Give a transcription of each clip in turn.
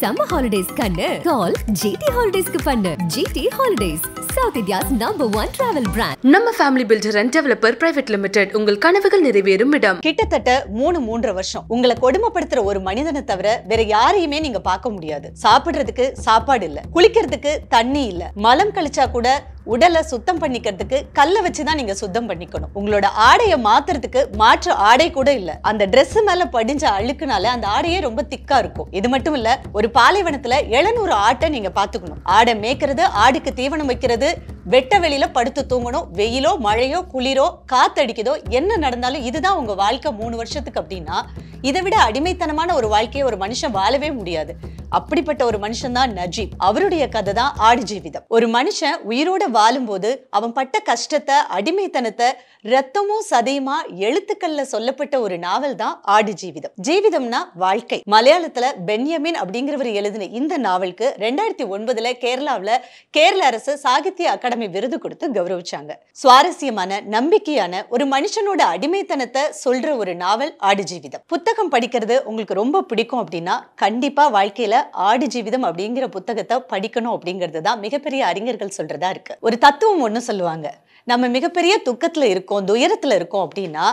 Summer holidays கண்ணு. Call GT ஹாலிடேஸ்க்கு பண்ணு. GT holidays south India's number one travel brand நம்ம family builder and developer private limited உங்கள் கனவுகள் நிறைவேறும் இடம். கிட்டத்தட்ட மூணு மூன்றரை வருஷம். உங்களை கொடுமைப்படுத்துற ஒரு மனிதனை தவிர வேற யாரையுமே நீங்க பார்க்க முடியாது. சாப்பிடுறதுக்கு சாப்பாடு இல்ல. குளிக்கிறதுக்கு தண்ணி இல்ல. மலம் கழிச்சா கூட உடலை சுத்தம் பண்ணிக்கிறதுக்கு கல்லை வச்சு தான் நீங்க சுத்தம் பண்ணிக்கணும். உங்களோட ஆடையை மாத்துறதுக்கு மாற்று ஆடை கூட இல்ல. அந்த ட்ரெஸ் மேல படிஞ்ச அழுக்குனால அந்த ஆடையே ரொம்ப திக்கா இருக்கும். இது மட்டும் இல்ல ஒரு பாலைவனத்துல எழுநூறு ஆட்டை நீங்க பாத்துக்கணும் ஆடை மேய்க்கிறது ஆடுக்கு தீவனம் வைக்கிறது வெட்ட வெளியில படுத்து தூங்கணும். வெயிலோ மழையோ குளிரோ காத்தடிக்குதோ என்ன நடந்தாலும் இதுதான் உங்க வாழ்க்கை மூணு வருஷத்துக்கு அப்படின்னா இதை விட அடிமைத்தனமான ஒரு வாழ்க்கையை ஒரு மனுஷன் வாழவே முடியாது. அப்படிப்பட்ட ஒரு மனுஷன் தான் நஜீப். அவருடைய கதை தான் ஆடு ஜீவிதம். ஒரு மனுஷன் உயிரோட வாழும்போது அவன் பட்ட கஷ்டத்தை அடிமைத்தனத்தை ரத்தமும் சதையுமா எழுத்துக்கள்ல சொல்லப்பட்ட ஒரு நாவல் தான் ஆடு ஜீவிதம். ஜீவிதம்னா வாழ்க்கை. மலையாளத்துல பென்யமின் அப்படிங்கிறவர் எழுதின இந்த நாவலுக்கு ரெண்டாயிரத்தி ஒன்பதுல கேரளாவுல கேரள அரசு சாகித்ய அகாடமி விருது கொடுத்து கௌரவிச்சாங்க. சுவாரஸ்யமான நம்பிக்கையான ஒரு மனுஷனோட அடிமைத்தனத்தை சொல்ற ஒரு நாவல் ஆடு ஜீவிதம் புத்தகம் படிக்கிறது உங்களுக்கு ரொம்ப பிடிக்கும் அப்படின்னா கண்டிப்பா வாழ்க்கையில ஆடு ஜீவிதம் அப்படிங்கிற புத்தகத்தை படிக்கணும் அப்படிங்கிறது தான் மிகப்பெரிய அறிஞர்கள் சொல்றதா இருக்கு. ஒரு தத்துவம் ஒண்ணு சொல்லுவாங்க. நம்ம மிகப்பெரிய துக்கத்துல இருக்கோம் துயரத்துல இருக்கோம் அப்படின்னா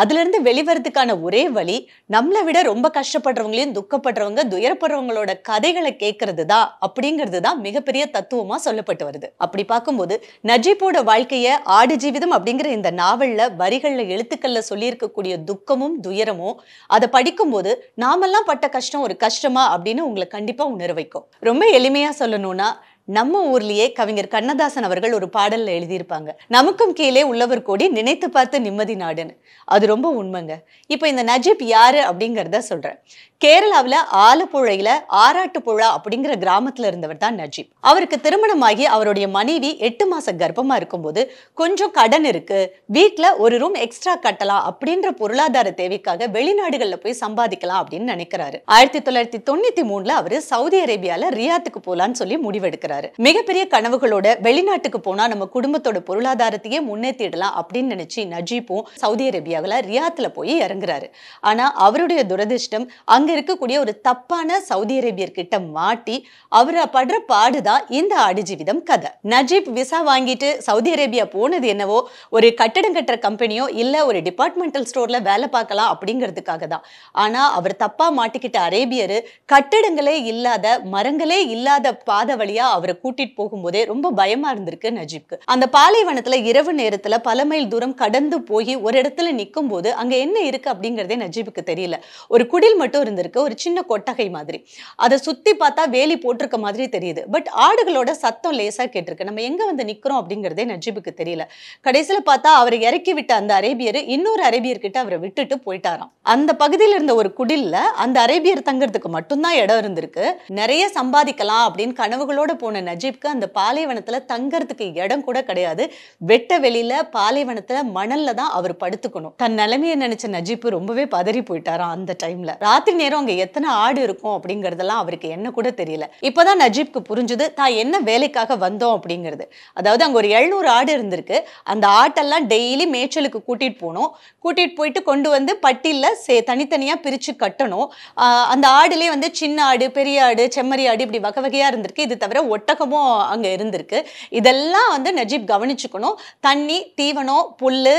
அதுலேருந்து வெளிவரதுக்கான ஒரே வழி நம்மளை விட ரொம்ப கஷ்டப்படுறவங்களையும் துக்கப்படுறவங்க துயரப்படுறவங்களோட கதைகளை கேட்கறது தான் அப்படிங்கிறது தான் மிகப்பெரிய தத்துவமாக சொல்லப்பட்டு வருது. அப்படி பார்க்கும்போது நஜீப்போட வாழ்க்கையை ஆடு ஜீவிதம் அப்படிங்கிற இந்த நாவலில் வரிகளில் எழுத்துக்களில் சொல்லியிருக்கக்கூடிய துக்கமும் துயரமும் அதை படிக்கும்போது நாமெல்லாம் பட்ட கஷ்டம் ஒரு கஷ்டமா அப்படின்னு உங்களை கண்டிப்பாக உணர வைக்கும். ரொம்ப எளிமையாக சொல்லணும்னா நம்ம ஊர்லயே கவிஞர் கண்ணதாசன் அவர்கள் ஒரு பாடல்ல எழுதியிருப்பாங்க. நமக்கும் கீழே உள்ளவர் கூடி நினைத்து பார்த்து நிம்மதி நாடுன்னு. அது ரொம்ப உண்மைங்க. இப்போ இந்த நஜீப் யாரு அப்படிங்கிறத சொல்றேன். கேரளாவில் ஆலப்புழையில ஆராட்டுப்புழா அப்படிங்கிற கிராமத்துல இருந்தவர் தான் நஜீப். அவருக்கு திருமணமாகி அவருடைய மனைவி எட்டு மாச கர்ப்பமா இருக்கும்போது கொஞ்சம் கடன் இருக்கு வீட்ல ஒரு ரூம் எக்ஸ்ட்ரா கட்டலாம் அப்படின்ற பொருளாதார தேவைக்காக வெளிநாடுகளில் போய் சம்பாதிக்கலாம் அப்படின்னு நினைக்கிறாரு. ஆயிரத்தி தொள்ளாயிரத்தி தொண்ணூத்தி மூணுல அவரு சவுதி அரேபியால ரியாத்துக்கு போலான்னு சொல்லி முடிவெடுக்கிறார். மிகப்பெரிய கனவுகளோட வெளிநாட்டுக்கு போனா நம்ம குடும்பத்தோட பொருளாதாரத்தையே முன்னேற்றிடலாம் அப்படின்னு நினைச்சு நஜீப்பும் சவுதி அரேபியாவில் ரியாத்தில் போய் இறங்குறாரு. ஆனா அவருடைய துரதிருஷ்டம் அங்க இருக்கக்கூடிய ஒரு தப்பான சவுதி அரேபியர் கிட்ட மாட்டி அவர் படுற பாடுதான் இந்த ஆடு ஜீவிதம் கதை. நஜீப் விசா வாங்கிட்டு சவுதி அரேபியா போனது என்னவோ ஒரு கட்டடம் கட்டுற கம்பெனியோ இல்ல ஒரு டிபார்ட்மெண்டல் ஸ்டோர்ல வேலை பார்க்கலாம் அப்படிங்கிறதுக்காக தான். ஆனா அவர் தப்பா மாட்டிக்கிட்ட அரேபியர் கட்டடங்களே இல்லாத மரங்களே இல்லாத பாதை வழியா அவர் அவரை கூட்டிட்டு போகும்போதே ரொம்ப பயமா இருந்திருக்கு நஜீப்க்கு. அந்த பாலைவனத்துல இரவு நேரத்துல பல மைல் தூரம் கடந்து போய் ஒரு இடத்துல நிற்கும் போது அங்க என்ன இருக்கு அப்படிங்கறதே நஜீபுக்கு தெரியல. ஒரு குடில் மட்டும் இருந்திருக்கு ஒரு சின்ன கொட்டகை மாதிரி. அதை சுத்தி பார்த்தா வேலி போட்டிருக்க மாதிரி தெரியுது. பட் ஆடுகளோட சத்தம் லேசா கேட்டிருக்கு. நம்ம எங்க வந்து நிக்கிறோம் அப்படிங்கறதே நஜீபுக்கு தெரியல. கடைசியில பார்த்தா அவரை இறக்கி விட்ட அந்த அரேபியர் இன்னொரு அரேபியர் கிட்ட அவரை விட்டுட்டு போயிட்டாராம். அந்த பகுதியில் இருந்த ஒரு குடில்ல அந்த அரேபியர் தங்கிறதுக்கு மட்டும்தான் இடம் இருந்திருக்கு. நிறைய சம்பாதிக்கலாம் அப்படின்னு கனவுகளோட போன நஜீப்க்கு அந்த பாலைவனத்தில் தங்கறதுக்கு இடம் கூட கிடையாது. வெட்ட வெளியில பாலைவனத்தில் மணல்ல தான் அவர் படுத்துக்கணும். தன் நிலைமையை நினைச்ச நஜீப் ரொம்பவே பதறி போயிட்டாராம் அந்த டைம்ல ராத்திரி நேரம் அங்க எத்தனை ஆடு இருக்கும் அப்படிங்கறதெல்லாம் அவருக்கு என்ன கூட தெரியல. இப்பதான் நஜீப்க்கு புரிஞ்சுது தான் என்ன வேலைக்காக வந்தோம்? அப்படிங்கிறது. அதாவது அங்க ஒரு எழுநூறு ஆடு இருந்திருக்கு. அந்த ஆட்டெல்லாம் டெய்லி மேய்ச்சலுக்கு கூட்டிட்டு போகணும் கூட்டிட்டு போயிட்டு கொண்டு வந்து பட்டியில் சே தனித்தனியா பிரிச்சு கட்டணும். ஆஹ் அந்த ஆடுலேயே வந்து சின்ன ஆடு பெரிய ஆடு செம்மறி ஆடு இப்படி வகை வகையாக இருந்திருக்கு. இது தவிர ஒட்டகமும் அங்கே இருந்திருக்கு. இதெல்லாம் வந்து நஜீப் கவனிச்சுக்கணும். தண்ணி தீவனம் புல்லு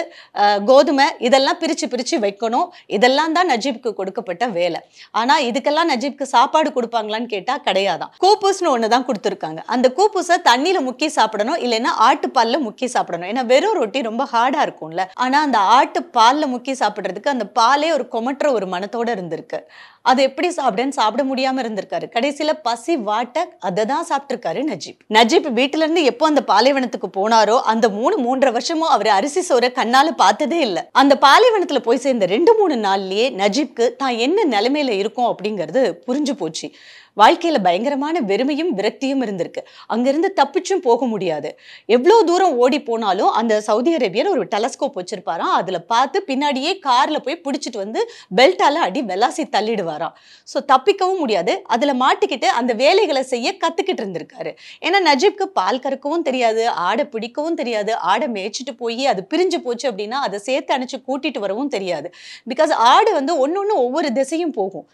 கோதுமை இதெல்லாம் பிரித்து பிரித்து வைக்கணும். இதெல்லாம் தான் நஜீப்க்கு கொடுக்கப்பட்ட வேலை. ஆனால் இதுக்கெல்லாம் நஜீப்க்கு சாப்பாடு கொடுப்பாங்களான்னு கேட்டால் கிடையாதான். கூப்பூஸ்னு ஒன்று தான் கொடுத்துருக்காங்க. அந்த கூப்பூஸை தண்ணியில் முக்கி சாப்பிடணும் இல்லைன்னா ஆட்டுப்பாலில் முக்கி சாப்பிடணும். ஏன்னா வெறும் ரொட்டி ரொம்ப ஹார்டாக இருக்கும்ல. ஆனால் அந்த ஆட்டு பாலில் முக்கி சாப்பிட்றதுக்கு அந்த பாலே ஒரு கொமட்டுற ஒரு மனத்தோடு இருந்திருக்கு. அது எப்படி சாப்பிடன்னு சாப்பிட முடியாம இருந்திருக்காரு. கடைசியில பசி வாட்ட அதை தான் சாப்பிட்டிருக்காரு நஜீப். நஜீப் வீட்டுல இருந்து எப்போ அந்த பாலைவனத்துக்கு போனாரோ அந்த மூணு மூன்றரை வருஷமும் அவர் அரிசி சோற கண்ணால பார்த்ததே இல்லை. அந்த பாலைவனத்துல போய் சேர்ந்த ரெண்டு மூணு நாள்லயே நஜீப்க்கு தான் என்ன நிலைமையில இருக்கும் அப்படிங்கிறது புரிஞ்சு போச்சு. வாழ்க்கையில பயங்கரமான வெறுமையும் விரக்தியும் இருந்திருக்கு. அங்கிருந்து தப்பிச்சும் போக முடியாது. எவ்வளோ தூரம் ஓடி போனாலும் அந்த சவுதி அரேபியர் ஒரு டெலஸ்கோப் வச்சிருப்பாராம். அதுல பார்த்து பின்னாடியே கார்ல போய் பிடிச்சிட்டு வந்து பெல்ட்டால அடி வெலாசி இருந்திருக்காரா ஸோ தப்பிக்கவும் முடியாது. அதில் மாட்டிக்கிட்டு அந்த வேலைகளை செய்ய கற்றுக்கிட்டு இருந்திருக்காரு. ஏன்னா நஜீப்க்கு பால் கறக்கவும் தெரியாது ஆடை பிடிக்கவும் தெரியாது ஆடை மேய்ச்சிட்டு போய் அது பிரிஞ்சு போச்சு அப்படின்னா அதை சேர்த்து அணைச்சு கூட்டிகிட்டு வரவும் தெரியாது. பிகாஸ் ஆடு வந்து ஒன்று ஒன்று ஒவ்வொரு திசையும் போகும்.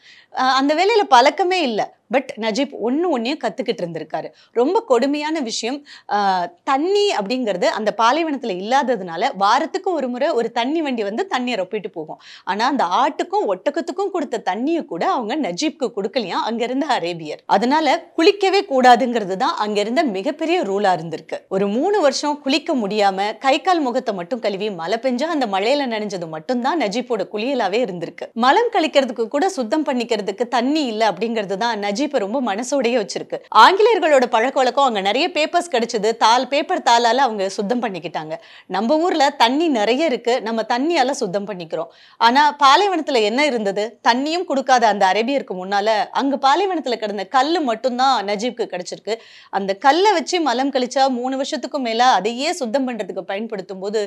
அந்த வேலையில் பழக்கமே இல்லை. பட் நஜீப் ஒன்று ஒன்றையும் கற்றுக்கிட்டு இருந்திருக்காரு. ரொம்ப கொடுமையான விஷயம். தண்ணி அப்படிங்கிறது அந்த பாலைவனத்தில் இல்லாததுனால வாரத்துக்கு ஒரு முறை ஒரு தண்ணி வண்டி வந்து தண்ணியை ரொப்பிட்டு போகும். ஆனால் அந்த ஆட்டுக்கும் ஒட்டகத்துக்கும் கொடுத்த தண்ணியை கூட அவங்க நஜீப்க்கு கொடுக்கலையா? அங்கேருந்த அரேபியர். அதனால குளிக்கவே கூடாதுங்கிறது தான் அங்கிருந்த மிகப்பெரிய ரூலாக இருந்திருக்கு. ஒரு மூணு வருஷம் குளிக்க முடியாமல் கை கால் முகத்தை மட்டும் கழுவி மழை பெஞ்சா அந்த மழையில் நனைஞ்சது மட்டும்தான் நஜீப்போட குளியலாகவே இருந்திருக்கு. மலம் கழிக்கிறதுக்கு கூட சுத்தம் பண்ணிக்கிறது குடிக்கிறதுக்கு தண்ணி இல்லை அப்படிங்கிறது தான் நஜீப்பை ரொம்ப மனசோடையே வச்சிருக்கு. ஆங்கிலேயர்களோட பழக்க வழக்கம் அங்கே நிறைய பேப்பர்ஸ் கிடைச்சது. தால் பேப்பர் தாளால் அவங்க சுத்தம் பண்ணிக்கிட்டாங்க. நம்ம ஊரில் தண்ணி நிறைய இருக்கு. நம்ம தண்ணியால் சுத்தம் பண்ணிக்கிறோம். ஆனால் பாலைவனத்தில் என்ன இருந்தது? தண்ணியும் கொடுக்காத அந்த அரேபியருக்கு முன்னால் அங்கே பாலைவனத்தில் கிடந்த கல் மட்டும்தான் நஜீப்க்கு கிடைச்சிருக்கு. அந்த கல்லை வச்சு மலம் கழிச்சா மூணு வருஷத்துக்கும் மேலே அதையே சுத்தம் பண்ணுறதுக்கு பயன்படுத்தும் போது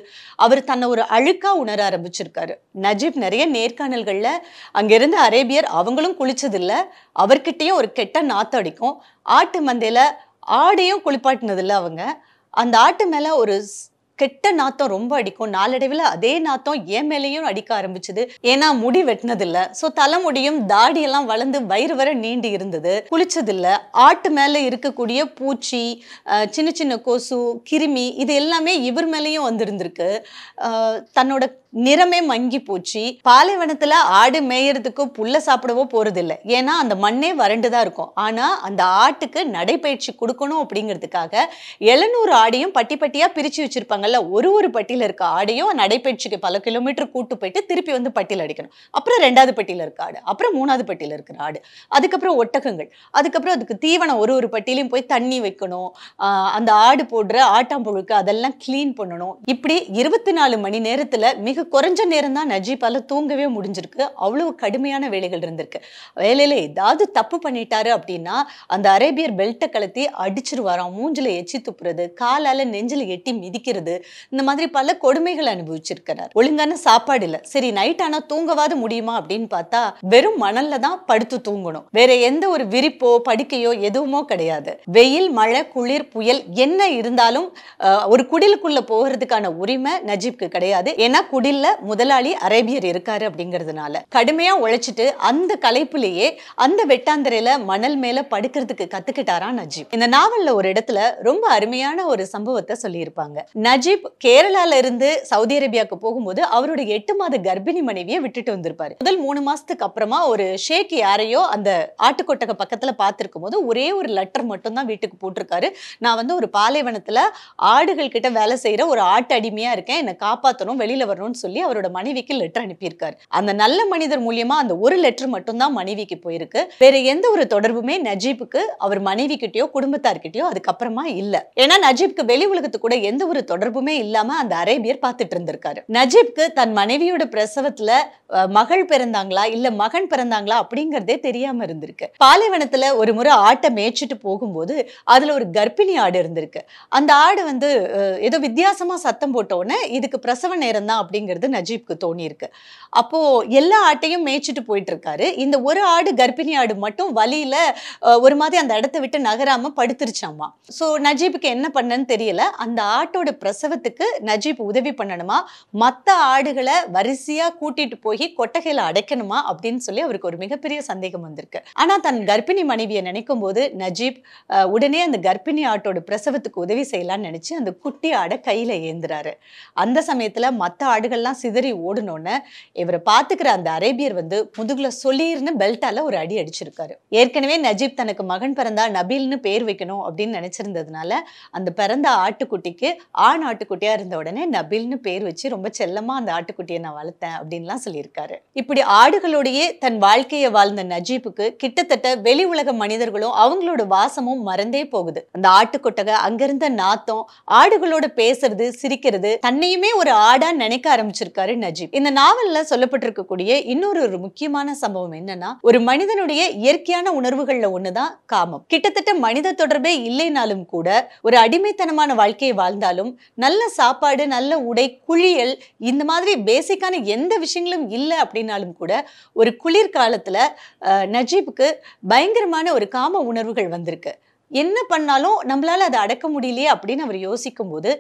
அவர் தன்னை ஒரு அழுக்காக உணர ஆரம்பிச்சிருக்காரு. நஜீப் நிறைய நேர்காணல்களில் அங்கிருந்த அரேபியர் அவங்களும் குளிச்சதில்ல. அவர்கிட்டயும் ஒரு கெட்ட நாத்தம் அடிக்கும். ஆட்டு மந்தையில ஆடையும் குளிப்பாட்டினதில்ல அவங்க. அந்த ஆட்டு மேல ஒரு கெட்ட நாத்தம் ரொம்ப அடிக்கும். நாளடைவில் அதே நாத்தம் என் மேலேயும் அடிக்க ஆரம்பிச்சது. ஏன்னா முடி வெட்டினதில்ல. ஸோ தலைமுடியும் தாடியெல்லாம் வளர்ந்து வயிறு வர நீண்டு இருந்தது. குளிச்சதில்ல. ஆட்டு மேலே இருக்கக்கூடிய பூச்சி சின்ன சின்ன கொசு கிருமி இது எல்லாமே இவர் மேலேயும் வந்திருந்திருக்கு. தன்னோட நிறமே மங்கி போச்சு. பாலைவனத்துல ஆடு மேயறதுக்கு புல்ல சாப்பிடவோ போறதில்ல. ஏன்னா அந்த மண்ணே வறண்டு தான் இருக்கும். ஆனா அந்த ஆட்டுக்கு நடைப்பயிற்சி கொடுக்கணும் அப்படிங்கிறதுக்காக எழுநூறு ஆடையும் பட்டி பட்டியா பிரிச்சு வச்சிருப்பாங்கல்ல ஒரு ஒரு பட்டியில இருக்க ஆடையும் நடைப்பயிற்சிக்கு பல கிலோமீட்டர் கூட்டு போயிட்டு திருப்பி வந்து பட்டியில் அடிக்கணும். அப்புறம் ரெண்டாவது பட்டியில இருக்க ஆடு அப்புறம் மூணாவது பட்டியில இருக்கிற ஆடு அதுக்கப்புறம் ஒட்டகங்கள் அதுக்கப்புறம் அதுக்கு தீவனம் ஒரு ஒரு பட்டியிலையும் போய் தண்ணி வைக்கணும். அந்த ஆடு போடுற ஆட்டாம்புழுக்கு அதெல்லாம் க்ளீன் பண்ணணும். இப்படி இருபத்தி நாலு மணி நேரத்துல மிக குறைஞ்ச நேரம் தான் நஜீப்பால தூங்கவே முடிஞ்சிருக்கு. அவ்வளவு கடுமையான வேலைகள் இருந்திருக்கு. வேலையில் ஏதாவது தப்பு பண்ணிட்டாரு அப்படின்னா அந்த அரேபியர் பெல்ட்டை கலத்தி அடிச்சிருவாராம் மூஞ்சில் எச்சி துப்புறது காலால் நெஞ்சில் எட்டி மிதிக்கிறது இந்த மாதிரி பல கொடுமைகள் அனுபவிச்சிருக்கிறார். ஒழுங்கான சாப்பாடு இல்லை. சரி நைட் ஆனால் தூங்கவாது முடியுமா அப்படின்னு பார்த்தா வெறும் மணல்ல தான் படுத்து தூங்கணும். வேற எந்த ஒரு விரிப்போ படுக்கையோ எதுவுமோ கிடையாது. வெயில் மழை குளிர் புயல் என்ன இருந்தாலும் ஒரு குடிலுக்குள்ள போகிறதுக்கான உரிமை நஜீப்க்கு கிடையாது. ஏன்னா குடில்ல முதலாளி அரேபியர் இருக்காரு அப்படிங்கிறதுனால கடுமையா உழைச்சிட்டு அந்த கலைப்புலேயே அந்த வெட்டாந்திரையில மணல் மேல படுக்கிறதுக்கு கத்துக்கிட்டாரா நஜீப். இந்த நாவல்ல ஒரு இடத்துல ரொம்ப அருமையான ஒரு சம்பவத்தை சொல்லியிருப்பாங்க. நஜீப் கேரளால இருந்து சவுதி அரேபியாவுக்கு போகும்போது அவருடைய எட்டு மாத கர்ப்பிணி மனைவியை விட்டுட்டு வந்திருப்பாரு. முதல் மூணு மாசத்துக்கு அப்புறமா ஒரு ஷேக் யாரையோ அந்த ஆட்டுக்கொட்டக பக்கத்துல பார்த்துருக்கும் போது ஒரே ஒரு லெட்டர் மட்டும் தான் வீட்டுக்கு போட்டிருக்காரு. நான் வந்து ஒரு பாலைவனத்துல ஆடுகள் கிட்ட வேலை செய்யற ஒரு ஆட்டு அடிமையா இருக்கேன். என்னை காப்பாற்றணும் வெளியில வரணும்னு சொல்லி அவரோட மனைவிக்கு லெட்டர் அனுப்பியிருக்காரு. அந்த நல்ல மனிதர் மூலியமா அந்த ஒரு லெட்டர் மட்டும்தான் மனைவிக்கு போயிருக்கு. வேற எந்த ஒரு தொடர்புமே நஜீப்புக்கு அவர் மனைவி கிட்டயோ குடும்பத்தார்கிட்டயோ அதுக்கப்புறமா இல்ல. ஏன்னா நஜீப்க்கு வெளி உலகத்து கூட எந்த ஒரு தொடர்புமே இல்லாம அந்த அரேபியர் பார்த்துட்டு இருந்திருக்காரு. நஜீப்க்கு தன் மனைவியோட பிரசவத்துல மகள் பிறந்தாங்களா இல்ல மகன் பிறந்தாங்களா அப்படிங்கறதே தெரியாம இருந்திருக்கு. பாலைவனத்துல ஒரு முறை ஆட்டை மேய்ச்சிட்டு போகும்போது அதுல ஒரு கர்ப்பிணி ஆடு இருந்திருக்கு. அந்த ஆடு வந்து ஏதோ வித்தியாசமா சத்தம் போட்ட உடனே இதுக்கு பிரசவ நேரம் தான் அப்படிங்கிறது நஜீப்க்கு தோணியிருக்கு. அப்போ எல்லா ஆட்டையும் மேய்ச்சிட்டு போயிட்டு இருக்காரு இந்த ஒரு ஆடு கர்ப்பிணி ஆடு மட்டும் வலியில ஒரு மாதிரி அந்த இடத்த விட்டு நகராம படுத்துருச்சாமா? ஸோ நஜீப்புக்கு என்ன பண்ணன்னு தெரியல. அந்த ஆட்டோட பிரசவத்துக்கு நஜீப் உதவி பண்ணணுமா? மற்ற ஆடுகளை வரிசையா கூட்டிட்டு போய் கொட்டகையில அடைக்கணுமா? அப்படின்னு சொல்லி அவருக்கு ஒரு மிகப்பெரிய சந்தேகம் வந்திருக்கு. ஆனா தன் கர்ப்பிணி மனைவியை நினைக்கும் போது நஜீப் உடனே அந்த கர்ப்பிணி ஆட்டோட பிரசவத்துக்கு உதவி செய்யலாம்னு நினைச்சு அந்த குட்டி ஆடை கையில ஏந்துறாரு. அந்த சமயத்துல மற்ற ஆடுகள் ஆடுகள்லாம் சிதறி ஓடுனோன்னு இவரை பார்த்துக்கிற அந்த அரேபியர் வந்து முதுகுல சொல்லீர்னு பெல்ட்டால ஒரு அடி அடிச்சிருக்காரு. ஏற்கனவே நஜீப் தனக்கு மகன் பிறந்தா நபீல்னு பேர் வைக்கணும் அப்படின்னு நினைச்சிருந்ததுனால அந்த பிறந்த ஆட்டுக்குட்டிக்கு ஆண் ஆட்டுக்குட்டியா இருந்த உடனே நபீல்னு பேர் வச்சு ரொம்ப செல்லமா அந்த ஆட்டுக்குட்டியை நான் வளர்த்தேன் அப்படின்லாம் சொல்லியிருக்காரு. இப்படி ஆடுகளோடையே தன் வாழ்க்கையை வாழ்ந்த நஜீப்புக்கு கிட்டத்தட்ட வெளி உலக மனிதர்களும் அவங்களோட வாசமும் மறந்தே போகுது. அந்த ஆட்டுக்கொட்டகை அங்கிருந்த நாத்தம் ஆடுகளோட பேசுறது சிரிக்கிறது தன்னையுமே ஒரு ஆடா நினைக்க ஆரம்பிச்சிருக்காரு நஜீப். இந்த நாவல்ல சொல்லப்பட்டிருக்கக்கூடிய இன்னொரு ஒரு முக்கியமான சம்பவம் என்னன்னா ஒரு மனிதனுடைய இயற்கையான உணர்வுகள்ல ஒண்ணுதான் காமம். கிட்டத்தட்ட மனித தொடர்பே இல்லைனாலும் கூட ஒரு அடிமைத்தனமான வாழ்க்கையை வாழ்ந்தாலும் நல்ல சாப்பாடு நல்ல உடை குளியல் இந்த மாதிரி பேசிக்கான எந்த விஷயங்களும் இல்லை அப்படின்னாலும் கூட ஒரு குளிர் காலத்துல நஜீபுக்கு பயங்கரமான ஒரு காம உணர்வுகள் வந்திருக்கு. என்ன பண்ணாலும் நம்மளால அதை அடக்க முடியலையே அப்படின்னு அவர் யோசிக்கும் போது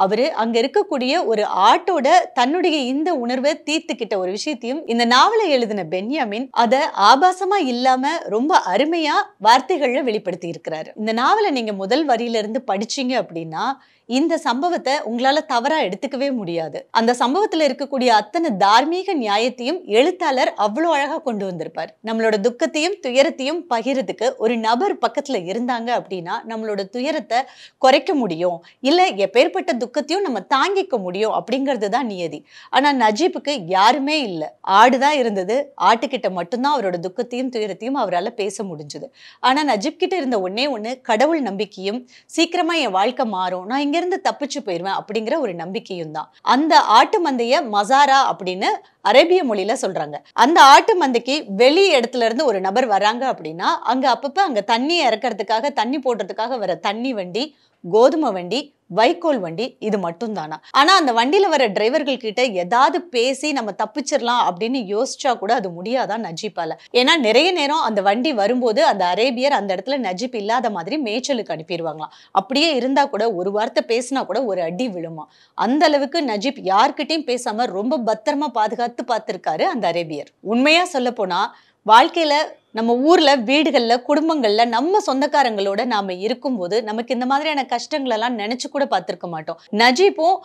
அவரு அங்க இருக்கக்கூடிய ஒரு ஆட்டோட தன்னுடைய இந்த உணர்வை தீர்த்துக்கிட்ட ஒரு விஷயத்தையும் இந்த நாவலை எழுதின பென்யாமின் அதை ஆபாசமா இல்லாம ரொம்ப அருமையா வார்த்தைகள்ல வெளிப்படுத்தி இருக்கிறாரு இந்த நாவலை நீங்க முதல் வரியில இருந்து படிச்சீங்க அப்படின்னா இந்த சம்பவத்தை உங்களால தவறா எடுத்துக்கவே முடியாது. அந்த சம்பவத்துல இருக்கக்கூடிய அத்தனை தார்மீக நியாயத்தையும் எழுத்தாளர் அவ்வளோ அழகா கொண்டு வந்திருப்பார். நம்மளோட துக்கத்தையும் துயரத்தையும் பகிரதுக்கு ஒரு நபர் பக்கத்துல இருந்தாங்க அப்படின்னா நம்மளோட துயரத்தை குறைக்க முடியும். இல்ல எப்பேற்பட்ட துக்கத்தையும் நம்ம தாங்கிக்க முடியும் அப்படிங்கிறது தான் நியதி. ஆனால் நஜீப்புக்கு யாருமே இல்லை. ஆடு தான் இருந்தது. ஆட்டுக்கிட்ட மட்டும்தான் அவரோட துக்கத்தையும் துயரத்தையும் அவரால் பேச முடிஞ்சுது. ஆனால் நஜீப் கிட்ட இருந்த ஒன்னே ஒன்று கடவுள் நம்பிக்கையும் சீக்கிரமாக என் வாழ்க்கை மாறும். நான் இங்கேருந்து தப்பிச்சு போயிடுவேன் அப்படிங்கிற ஒரு நம்பிக்கையும் தான். அந்த ஆட்டு மந்தைய மசாரா அப்படின்னு அரேபிய மொழியில சொல்றாங்க. அந்த ஆட்டு மந்தைக்கு வெளி இடத்துல இருந்து ஒரு நபர் வராங்க அப்படின்னா அங்க அப்பப்ப அங்க தண்ணி இறக்கிறதுக்காக தண்ணி போடுறதுக்காக வர தண்ணி வண்டி கோதுமை வண்டி வைக்கோல் வண்டி இது மட்டும் தானா ஆனா அந்த வண்டியில வர டிரைவர்கள் கிட்ட ஏதாவது பேசி நம்ம தப்பிச்சிடலாம் அப்படின்னு யோசிச்சா கூட அது முடியாதான் நஜீப்பால? ஏன்னா நிறைய நேரம் அந்த வண்டி வரும்போது அந்த அரேபியர் அந்த இடத்துல நஜீப் இல்லாத மாதிரி மேய்ச்சலுக்கு அனுப்பிடுவாங்களாம். அப்படியே இருந்தா கூட ஒரு வார்த்தை பேசினா கூட ஒரு அடி விழுமா? அந்த அளவுக்கு நஜீப் யார்கிட்டயும் பேசாம ரொம்ப பத்திரமா பாதுகாத்து பார்த்திருக்காரு அந்த அரேபியர். உண்மையா சொல்ல போனா வாழ்க்கையில் நம்ம ஊரில் வீடுகளில் குடும்பங்களில் நம்ம சொந்தக்காரங்களோட நாம இருக்கும்போது நமக்கு இந்த மாதிரியான கஷ்டங்களெல்லாம் நினச்சி கூட பார்த்துருக்க மாட்டோம். நஜீப்பும்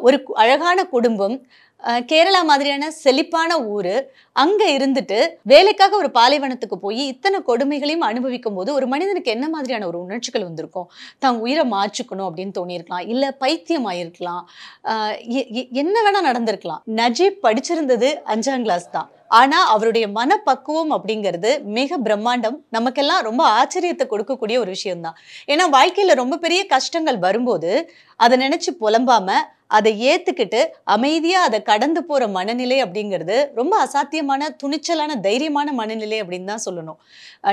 ஒரு அழகான குடும்பம் கேரளா மாதிரியான செழிப்பான ஊர். அங்கே இருந்துட்டு வேலைக்காக ஒரு பாலைவனத்துக்கு போய் இத்தனை கொடுமைகளையும் அனுபவிக்கும் போது ஒரு மனிதனுக்கு என்ன மாதிரியான ஒரு உணர்ச்சிகள் வந்திருக்கும்? தான் உயிரை மாற்றிக்கணும் அப்படின்னு தோணியிருக்கலாம். இல்லை பைத்தியம் ஆயிருக்கலாம் எ- எ- என்ன வேணால் நடந்திருக்கலாம். நஜீப் படிச்சிருந்தது அஞ்சாம் கிளாஸ் தான். ஆனா அவருடைய மனப்பக்குவம் அப்படிங்கிறது மிக பிரம்மாண்டம். நமக்கெல்லாம் ரொம்ப ஆச்சரியத்தை கொடுக்கக்கூடிய ஒரு விஷயம்தான். ஏன்னா வாழ்க்கையில ரொம்ப பெரிய கஷ்டங்கள் வரும்போது அதை நினைச்சு புலம்பாம அதை ஏத்துக்கிட்டு அமைதியா அதை கடந்து போற மனநிலை அப்படிங்கிறது ரொம்ப அசாத்தியமான துணிச்சலான தைரியமான மனநிலை அப்படின்னு தான் சொல்லணும்.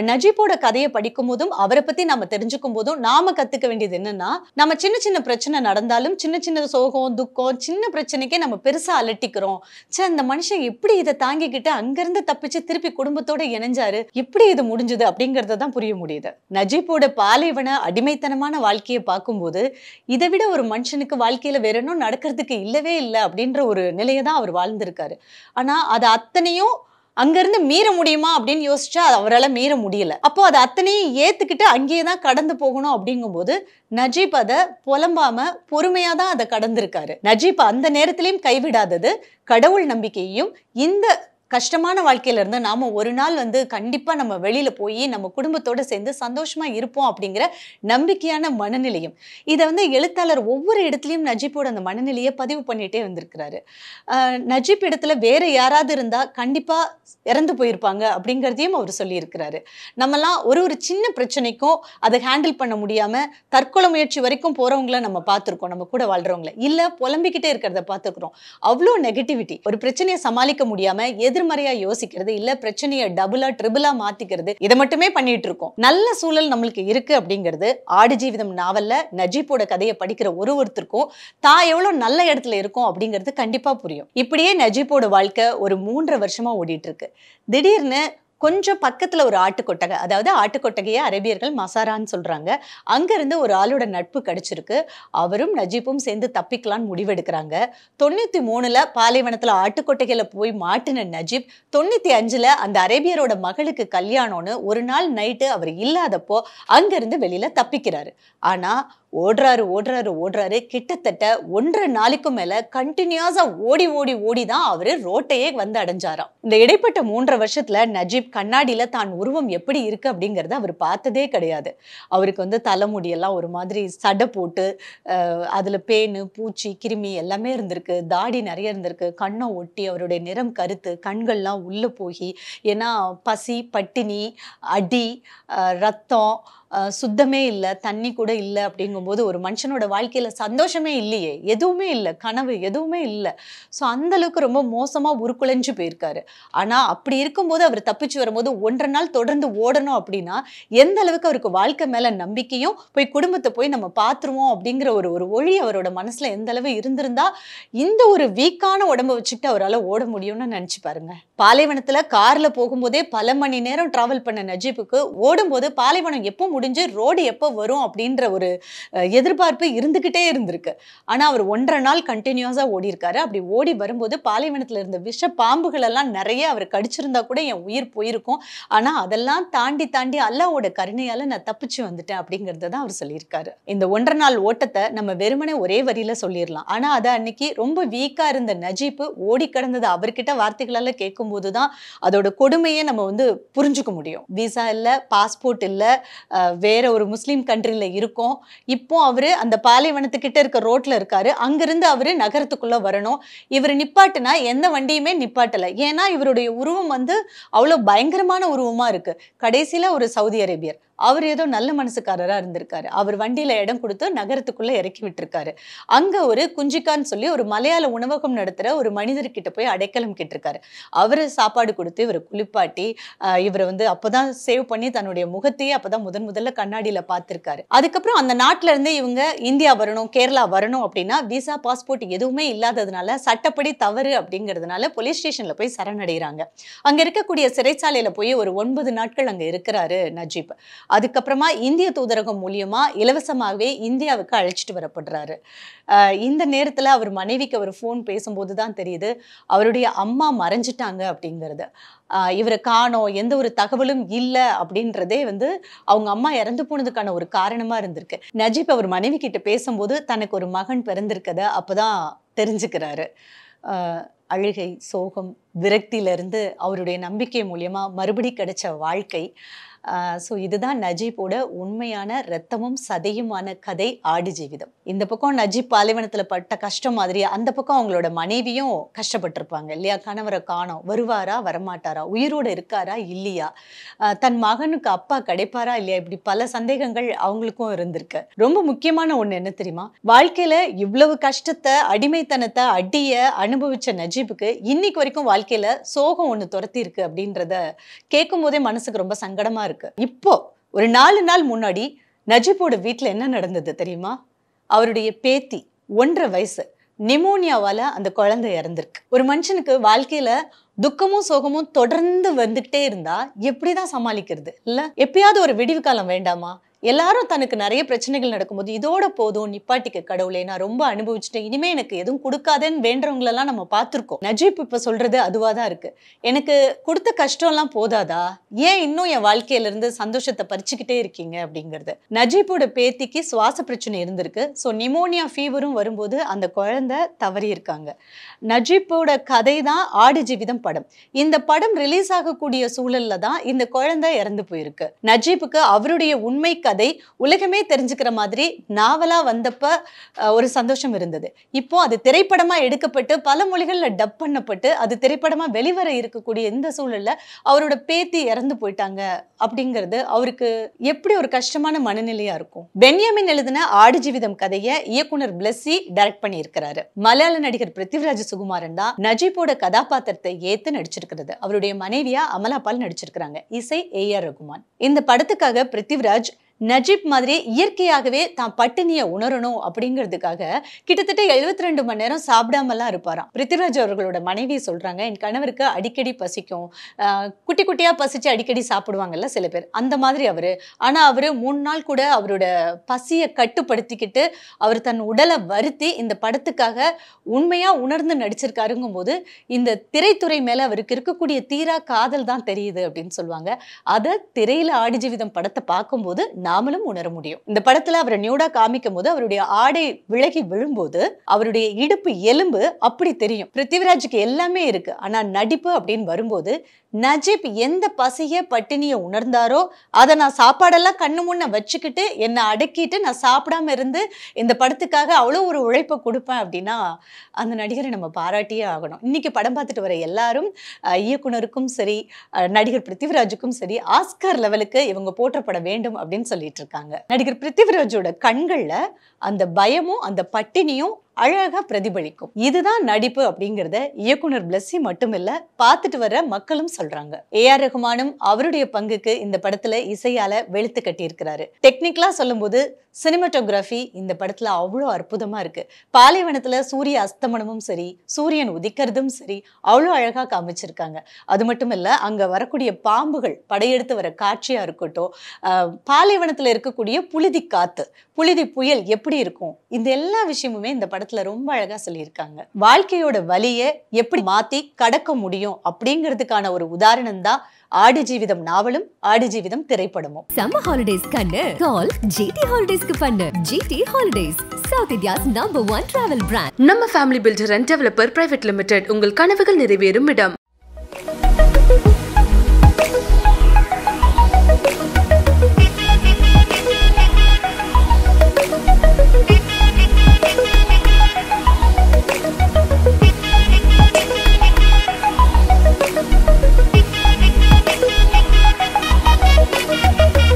நஜீப்போட கதையை படிக்கும் போதும் அவரை பத்தி நாம தெரிஞ்சுக்கும் போதும் நாம கத்துக்க வேண்டியது என்னன்னா நம்ம சின்ன சின்ன பிரச்சனை நடந்தாலும் சின்ன சின்ன சோகம் துக்கம் சின்ன பிரச்சனைக்கே நம்ம பெருசா அலட்டிக்கிறோம். சே இந்த மனுஷன் எப்படி இதை தாங்கிக்கிட்டு அங்கிருந்து தப்பிச்சு திருப்பி குடும்பத்தோட இணைஞ்சாரு. எப்படி இது முடிஞ்சது அப்படிங்கறத தான் புரிய முடியுது. நஜீப்போட பாலைவன அடிமைத்தனமான வாழ்க்கையை பார்க்கும்போது இதை விட ஒரு மனுஷனுக்கு வாழ்க்கையில வேற இன்னும் நடக்கிறதுக்கு இல்லவே இல்லை அப்படின்ற ஒரு நிலையை தான் அவர் வாழ்ந்திருக்காரு. ஆனா அது அத்தனையும் அங்கிருந்து மீற முடியுமா அப்படின்னு யோசிச்சா அது அவரால் மீற முடியல. அப்போ அதை அத்தனையும் ஏத்துக்கிட்டு அங்கேயே தான் கடந்து போகணும் அப்படிங்கும்போது நஜீப் அதை புலம்பாம பொறுமையாக தான் அதை கடந்திருக்காரு. நஜீப் அந்த நேரத்திலையும் கைவிடாதது கடவுள் நம்பிக்கையையும் இந்த கஷ்டமான வாழ்க்கையில இருந்து நாம ஒரு நாள் வந்து கண்டிப்பாக நம்ம வெளியில் போய் நம்ம குடும்பத்தோடு சேர்ந்து சந்தோஷமாக இருப்போம் அப்படிங்கிற நம்பிக்கையான மனநிலையும். இதை வந்து எழுத்தாளர் ஒவ்வொரு இடத்துலையும் நஜீப்போட அந்த மனநிலையை பதிவு பண்ணிகிட்டே வந்திருக்கிறாரு. நஜீப் இடத்துல வேறு யாராவது இருந்தால் கண்டிப்பாக இறந்து போயிருப்பாங்க அப்படிங்கிறதையும் அவர் சொல்லியிருக்கிறாரு. நம்மலாம் ஒரு ஒரு சின்ன பிரச்சனைக்கும் அதை ஹேண்டில் பண்ண முடியாமல் தற்கொலை முயற்சி வரைக்கும் போகிறவங்கள நம்ம பார்த்துருக்கோம் நம்ம கூட வாழ்றவங்கள. இல்லை புலம்பிக்கிட்டே இருக்கிறத பார்த்துருக்குறோம். அவ்வளோ நெகட்டிவிட்டி ஒரு பிரச்சனையை சமாளிக்க முடியாமல் எது எதிர்மறையா யோசிக்கிறது இல்ல பிரச்சனையை டபுளா ட்ரிபிளா மாத்திக்கிறது இதை மட்டுமே பண்ணிட்டு இருக்கோம். நல்ல சூழல் நம்மளுக்கு இருக்கு அப்படிங்கிறது ஆடு ஜீவிதம் நாவல்ல நஜீப்போட கதையை படிக்கிற ஒரு ஒருத்தருக்கும் தான் எவ்வளவு நல்ல இடத்துல இருக்கோம் அப்படிங்கிறது கண்டிப்பா புரியும். இப்படியே நஜீப்போட வாழ்க்கை ஒரு மூன்றரை வருஷமா ஓடிட்டு இருக்கு. திடீர்னு கொஞ்சம் பக்கத்தில் ஒரு ஆட்டுக்கொட்டகை அதாவது ஆட்டுக்கொட்டகையை அரேபியர்கள் மசாரான்னு சொல்கிறாங்க அங்கேருந்து ஒரு ஆளோட நட்பு கிடச்சிருக்கு. அவரும் நஜீப்பும் சேர்ந்து தப்பிக்கலான்னு முடிவெடுக்கிறாங்க. தொண்ணூற்றி மூணில் பாலைவனத்தில் ஆட்டுக்கொட்டைகளை போய் மாட்டின நஜீப் தொண்ணூற்றி அஞ்சில் அந்த அரேபியரோட மகளுக்கு கல்யாணம்னு ஒரு நாள் நைட்டு அவர் இல்லாதப்போ அங்கேருந்து வெளியில் தப்பிக்கிறாரு. ஆனால் ஓடுறாரு ஓடுறாரு ஓடுறாரு. கிட்டத்தட்ட ஒன்றரை நாளைக்கும் மேல கண்டினியூஸா ஓடி ஓடி ஓடி தான் அவரு ரோட்டையே வந்து அடைஞ்சாராம். இந்த இடைப்பட்ட மூன்றரை வருஷத்துல நஜீப் கண்ணாடியில தான் உருவம் எப்படி இருக்கு அப்படிங்கறத அவர் பார்த்ததே கிடையாது. அவருக்கு வந்து தலைமுடியெல்லாம் ஒரு மாதிரி சடை போட்டு அதுல பேனு பூச்சி கிருமி எல்லாமே இருந்திருக்கு. தாடி நிறைய இருந்திருக்கு. கண்ணை ஒட்டி அவருடைய நிறம் கருத்து கண்கள்லாம் உள்ள போய் ஏன்னா பசி பட்டினி அடி ரத்தம் சுத்தமே இல்லை தண்ணி கூட இல்லை அப்படிங்கும்போது ஒரு மனுஷனோட வாழ்க்கையில் சந்தோஷமே இல்லையே. எதுவுமே இல்லை கனவு எதுவுமே இல்லை. ஸோ அந்தளவுக்கு ரொம்ப மோசமாக உருக்குலைஞ்சு போயிருக்காரு. ஆனால் அப்படி இருக்கும்போது அவர் தப்பிச்சு வரும்போது ஒன்றரை நாள் தொடர்ந்து ஓடணும் அப்படின்னா எந்த அளவுக்கு அவருக்கு வாழ்க்கை மேலே நம்பிக்கையும் போய் குடும்பத்தை போய் நம்ம பார்த்துருவோம் அப்படிங்கிற ஒரு ஒரு ஒளி அவரோட மனசில் எந்த அளவு இருந்திருந்தா இந்த ஒரு வீக்கான உடம்ப வச்சுக்கிட்டு அவரால் ஓட முடியும்னு நினச்சி பாருங்க. பாலைவனத்தில் காரில் போகும்போதே பல மணி நேரம் ட்ராவல் பண்ண நஜீப்புக்கு ஓடும்போது பாலைவனம் எப்போ முடிஞ்சு ரோடு எப்போ வரும் அப்படின்ற ஒரு எதிர்பார்ப்பு இருந்துக்கிட்டே இருந்திருக்கு. ஆனால் அவர் ஒன்றரை நாள் கண்டினியூஸாக ஓடி இருக்காரு அப்படி ஓடி வரும்போது பாலைவனத்தில் இருந்த விஷ பாம்புகளெல்லாம் நிறைய அவர் கடிச்சிருந்தா கூட என் உயிர் போயிருக்கும். ஆனால் அதெல்லாம் தாண்டி தாண்டி அல்லாவோட கருணையால் நான் தப்பிச்சு வந்துட்டேன் அப்படிங்கிறத தான் அவர் சொல்லியிருக்காரு. இந்த ஒன்றரை நாள் ஓட்டத்தை நம்ம வெறுமனே ஒரே வரியில சொல்லிடலாம் ஆனால் அதை அன்னைக்கு ரொம்ப வீக்காக இருந்த நஜீப்பு ஓடி கடந்தது அவர்கிட்ட வார்த்தைகளால் கேட்கும்போது தான் அதோட கொடுமையை நம்ம வந்து புரிஞ்சுக்க முடியும். விசா இல்லை பாஸ்போர்ட் இல்லை வேற ஒரு முஸ்லீம் கண்ட்ரியில் இருக்கோம். இப்போ அவர் அந்த பாலைவனத்துக்கிட்ட இருக்க ரோட்ல இருக்காரு. அங்கிருந்து அவர் நகரத்துக்குள்ளே வரணும். இவர் நிப்பாட்டுனா எந்த வண்டியுமே நிப்பாட்டலை. ஏன்னா இவருடைய உருவம் வந்து அவ்வளோ பயங்கரமான உருவமாக இருக்குது கடைசியில் ஒரு சவுதி அரேபியர். அவர் ஏதோ நல்ல மனசுக்காரராக இருந்திருக்காரு. அவர் வண்டியில இடம் கொடுத்து நகரத்துக்குள்ள இறக்கி விட்டுருக்காரு. அங்க ஒரு குஞ்சிக்கான்னு சொல்லி ஒரு மலையாள உணவகம் நடத்துகிற ஒரு மனிதர்கிட்ட போய் அடைக்கலம் கேட்டிருக்காரு. அவரு சாப்பாடு கொடுத்து இவரை குளிப்பாட்டி இவரை வந்து அப்பதான் சேவ் பண்ணி தன்னுடைய முகத்தையே அப்பதான் முதன் முதல்ல கண்ணாடியில பார்த்துருக்காரு. அதுக்கப்புறம் அந்த நாட்டுல இருந்து இவங்க இந்தியா வரணும் கேரளா வரணும் அப்படின்னா விசா பாஸ்போர்ட் எதுவுமே இல்லாததுனால சட்டப்படி தவறு அப்படிங்கிறதுனால போலீஸ் ஸ்டேஷனில் போய் சரணடைகிறாங்க. அங்க இருக்கக்கூடிய சிறைச்சாலையில போய் ஒரு ஒன்பது நாட்கள் அங்க இருக்கிறாரு நஜீப். அதுக்கப்புறமா இந்திய தூதரகம் மூலியமாக இலவசமாகவே இந்தியாவுக்கு அழைச்சிட்டு வரப்படுறாரு. இந்த நேரத்தில் அவர் மனைவிக்கு அவர் ஃபோன் பேசும்போது தான் தெரியுது அவருடைய அம்மா மறைஞ்சிட்டாங்க அப்படிங்கிறது. இவரை காணோம் எந்த ஒரு தகவலும் இல்லை அப்படின்றதே வந்து அவங்க அம்மா இறந்து போனதுக்கான ஒரு காரணமாக இருந்திருக்கு. நஜீப் அவர் மனைவி கிட்ட பேசும்போது தனக்கு ஒரு மகன் பிறந்திருக்கத அப்பதான் தெரிஞ்சுக்கிறாரு. அழுகை சோகம் விரக்தியிலிருந்து அவருடைய நம்பிக்கை மூலியமாக மறுபடி கிடைச்ச வாழ்க்கை. ஸோ இதுதான் நஜீப்போட உண்மையான ரத்தமும் சதையுமான கதை ஆடு ஜீவிதம். இந்த பக்கம் நஜீப் பாலைவனத்தில் பட்ட கஷ்டம் மாதிரி அந்த பக்கம் அவங்களோட மனைவியும் கஷ்டப்பட்டிருப்பாங்க இல்லையா? கணவரை காணோம். வருவாரா? வரமாட்டாரா? உயிரோட இருக்காரா? இல்லையா? தன் மகனுக்கு அப்பா கிடைப்பாரா? இல்லையா? இப்படி பல சந்தேகங்கள் அவங்களுக்கும் இருந்திருக்கு. ரொம்ப முக்கியமான ஒண்ணு என்ன தெரியுமா? வாழ்க்கையில இவ்வளவு கஷ்டத்தை அடிமைத்தனத்தை அடிய அனுபவிச்ச நஜீபுக்கு இன்னைக்கு வரைக்கும் வாழ்க்கையில சோகம் ஒன்று துரத்தி இருக்கு அப்படின்றத கேட்கும் போதே மனசுக்கு ரொம்ப சங்கடமா இருக்கு. இப்போ ஒரு நாலு நாள் முன்னாடி நஜீப்போட வீட்டில் என்ன நடந்தது தெரியுமா? அவருடைய பேத்தி ஒன்றரை வயசு நிமோனியாவால அந்த குழந்தை இறந்திருக்கு. ஒரு மனுஷனுக்கு வாழ்க்கையில துக்கமும் சோகமும் தொடர்ந்து வந்துகிட்டே இருந்தா எப்படிதான் சமாளிக்கிறது? இல்ல எப்பயாவது ஒரு விடிவு காலம் வேண்டாமா? எல்லாரும் தனக்கு நிறைய பிரச்சனைகள் நடக்கும்போது இதோட போதும் நிப்பாட்டிக்க கடவுளே நான் ரொம்ப அனுபவிச்சுட்டேன். இனிமே எனக்கு எதுவும் கொடுக்காதேன்னு வேண்டவங்களெல்லாம் நம்ம பார்த்துருக்கோம். நஜீப் இப்போ சொல்றது அதுவாக தான் இருக்கு. எனக்கு கொடுத்த கஷ்டம்லாம் போதாதா? ஏன் இன்னும் என் வாழ்க்கையில இருந்து சந்தோஷத்தை பறிச்சுக்கிட்டே இருக்கீங்க? அப்படிங்கிறது. நஜீப்போட பேத்திக்கு சுவாச பிரச்சனை இருந்திருக்கு. ஸோ நிமோனியா ஃபீவரும் வரும்போது அந்த குழந்தை தவறி இருக்காங்க. நஜீப்போட கதை தான் ஆடு ஜீவிதம் படம். இந்த படம் ரிலீஸ் ஆகக்கூடிய சூழல்ல தான் இந்த குழந்தை இறந்து போயிருக்கு. நஜீப்புக்கு அவருடைய உண்மை கதை உலகமே தெரிஞ்சுக்கிற மாதிரி நாவலாக வந்தப்ப ஒரு சந்தோஷம் இருந்தது. இப்போ அது திரைப்படமா எடுக்கப்பட்டு பல மொழிகளில் டப் பண்ணப்பட்டு அது திரைப்படமா வெளிவர இருக்கக்கூடிய இந்த சூழல்ல அவரோட பேத்தி இறந்து போயிட்டாங்க அப்படிங்கிறது அவருக்கு எப்படி ஒரு கஷ்டமான மனநிலையா இருக்கும்? பென்யாமின் எழுதின ஆடு ஜீவிதம் கதையை இயக்குனர் பிளஸ்ஸி டைரக்ட் பண்ணியிருக்கிறாரு. மலையாள நடிகர் பிருத்திவிராஜ் சுகுமாரன் தான் நஜீப்போட கதாபாத்திரத்தை ஏத்து நடிச்சிருக்கிறது. அவருடைய மனைவியா அமலா பால் நடிச்சிருக்கிறாங்க. இசை ஏ ஆர் ரகுமான். இந்த படத்துக்காக பிருத்திவிராஜ் நஜீப் மாதிரி இயற்கையாகவே தான் பட்டினியை உணரணும் அப்படிங்கிறதுக்காக கிட்டத்தட்ட 72 ரெண்டு மணி நேரம் சாப்பிடாமலாம் இருப்பாராம். பிருத்திவிராஜ் அவர்களோட மனைவி சொல்கிறாங்க என் கணவருக்கு அடிக்கடி பசிக்கும். குட்டி குட்டியாக பசிச்சு அடிக்கடி சாப்பிடுவாங்கல்ல சில பேர். அந்த மாதிரி அவர். ஆனால் அவர் மூணு நாள் கூட அவரோட பசியை கட்டுப்படுத்திக்கிட்டு அவர் தன் உடலை வருத்தி இந்த படத்துக்காக உண்மையாக உணர்ந்து நடிச்சிருக்காருங்கும் போது இந்த திரைத்துறை மேலே அவருக்கு இருக்கக்கூடிய தீரா காதல் தான் தெரியுது அப்படின்னு சொல்லுவாங்க. அதை திரையில் ஆடி ஜீவிதம் படத்தை பார்க்கும்போது நாமளும் உணர முடியும். இந்த படத்துல அவரை நியூடா காமிக்கும் போது அவருடைய ஆடை விலகி விழும்போது அவருடைய இடுப்பு எலும்பு அப்படி தெரியும். பிருத்திவிராஜுக்கு எல்லாமே இருக்கு. ஆனா நடிப்பு அப்படின்னு வரும்போது நஜீப் எந்த பசிய பட்டினிய உணர்ந்தாரோ அதை நான் சாப்பாடெல்லாம் கண்ணு முன்ன வச்சுக்கிட்டு என்னை அடக்கிட்டு நான் சாப்பிடாம இருந்து இந்த படத்துக்காக அவ்வளோ ஒரு உழைப்பை கொடுப்பேன் அப்படின்னா அந்த நடிகரை நம்ம பாராட்டியே ஆகணும். இன்னைக்கு படம் பார்த்துட்டு வர எல்லாரும் இயக்குனருக்கும் சரி நடிகர் பிருத்திவிராஜுக்கும் சரி ஆஸ்கர் லெவலுக்கு இவங்க போற்றப்பட வேண்டும் அப்படின்னு சொல்லிட்டு இருக்காங்க. நடிகர் பிருத்திவிராஜோட கண்கள்ல அந்த பயமும் அந்த பட்டினியும் அழகா பிரதிபலிக்கும். இதுதான் நடிப்பு அப்படிங்கறத இயக்குனர் பிளஸ்ஸி மட்டுமில்ல பார்த்துட்டு வர மக்களும் சொல்றாங்க. ஏ ஆர் ரகுமானும் அவருடைய பங்குக்கு இந்த படத்துல இசையால வெளுத்து கட்டியிருக்கிறாரு. டெக்னிக்கலா சொல்லும்போது சினிமாட்டோகிராஃபி இந்த படத்துல அவ்வளோ அற்புதமா இருக்கு. பாலைவனத்துல சூரிய அஸ்தமனமும் சரி சூரியன் உதிக்கிறதும் சரி அவ்வளோ அழகா காமிச்சிருக்காங்க. அது மட்டும் இல்ல அங்க வரக்கூடிய பாம்புகள் படையெடுத்து வர காட்சியா இருக்கட்டும் ஆஹ் பாலைவனத்துல இருக்கக்கூடிய புழுதி காத்து புழுதி புயல் எப்படி இருக்கும் இந்த எல்லா விஷயமுமே இந்த படத்துல ரொம்ப அழகா சொல்லியிருக்காங்க. வாழ்க்கையோட வலியை எப்படி மாத்தி கடக்க முடியும் அப்படிங்கிறதுக்கான ஒரு உதாரணம் தான் ஆடு ஜீவிதம் நாவலும் ஆடு ஜீவிதம் திரைப்படமும். சம்மர் ஹாலிடேஸ் கண்ணு கால் ஜிடி ஹாலிடேஸ்க்கு பண்ணு. GT holidays south India's number one travel brand நம்ம family builder and developer private limited உங்கள் கனவுகள் நிறைவேறும் இடம்.